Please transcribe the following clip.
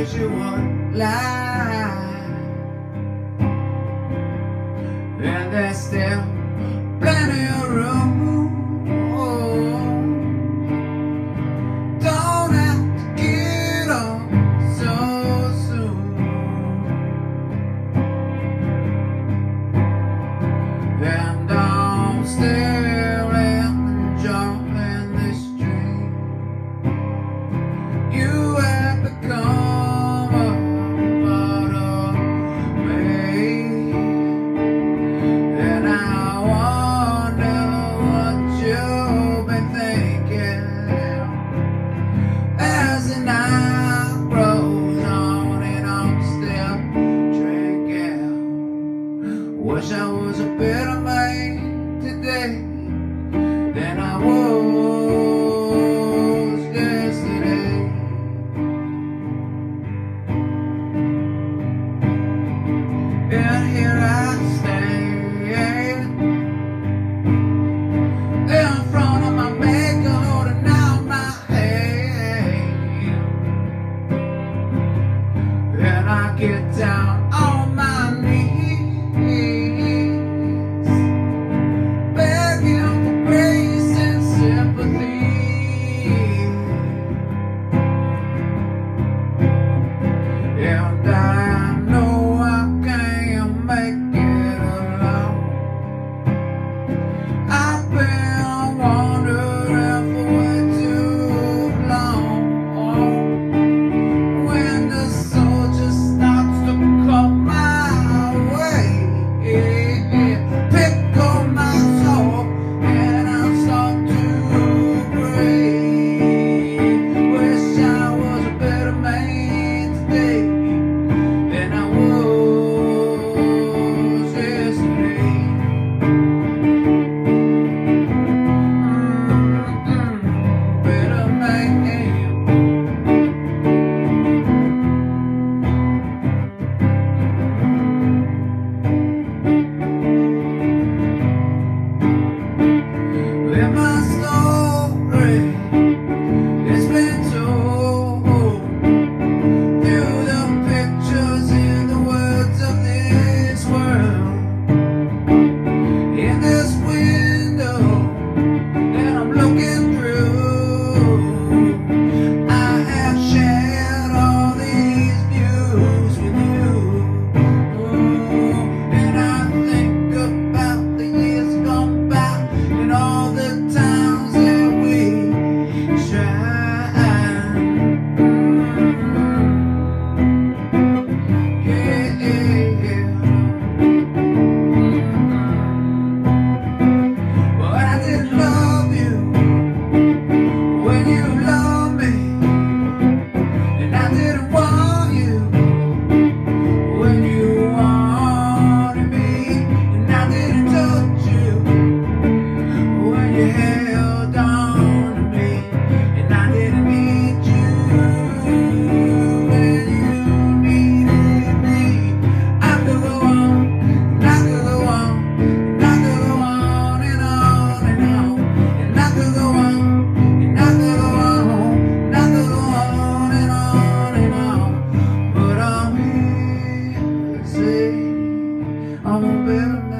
as you would like. And here I In front of my holding out my hand. I get down on my knees Begging for grace and sympathy. And I remember didn't want you when you wanted me, and I didn't touch you when you had. little man.